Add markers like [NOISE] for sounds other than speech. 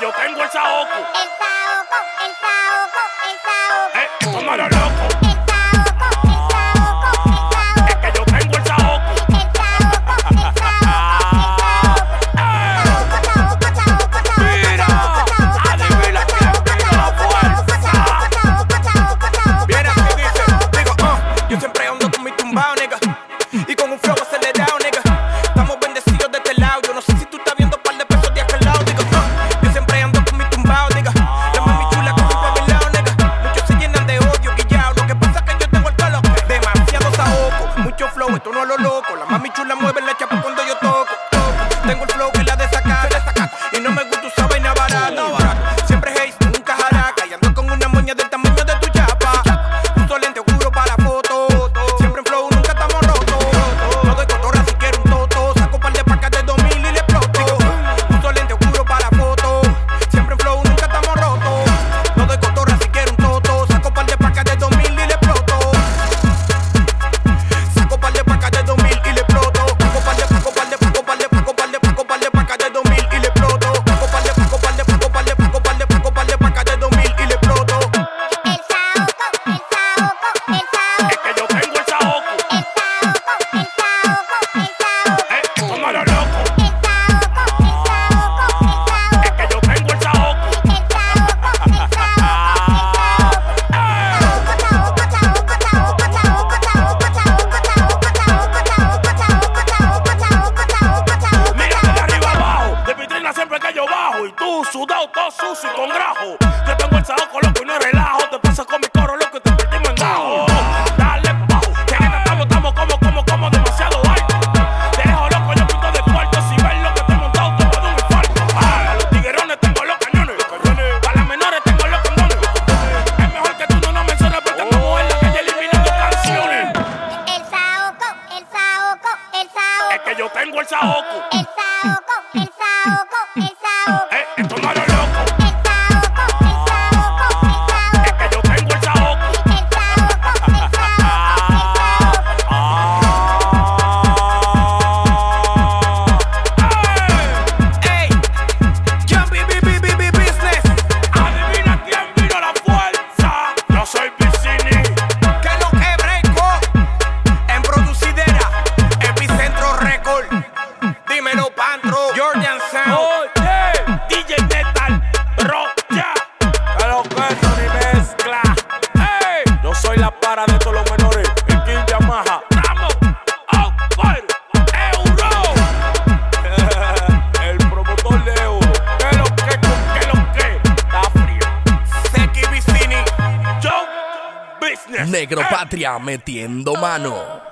yo tengo el saoco. El saoco. tengo el flow que sudado, todo sucio y con grajo. Yo tengo el saoco loco y no relajo. Te pasas con mi coro loco y te perdimos en gajo. Dale pa' que en estamos, estamos como, como, como demasiado alto. Te dejo loco, yo pinto de cuarto. Si ves lo que te he montado, te puedo un infarto. Para los tiguerones tengo los cañones. Para las menores tengo los condones. Es mejor que tú no nos menciones porque estamos en la calle eliminando canciones. El saoco, el saoco, el saoco. Es que yo tengo el saoco. El saoco. Alejandro, Jordan Sound, oh, yeah. DJ Metal, Bro, ya. Yeah. los cuentos ni mezcla. Hey. Yo soy la para de todos los menores. El King Yamaha. Estamos on fire. Euro. [LAUGHS] El promotor de Euro. ¿Qué lo que? ¿Qué lo que? Está frío. Seki Vicini. Joe Business. Negro. Patria metiendo mano.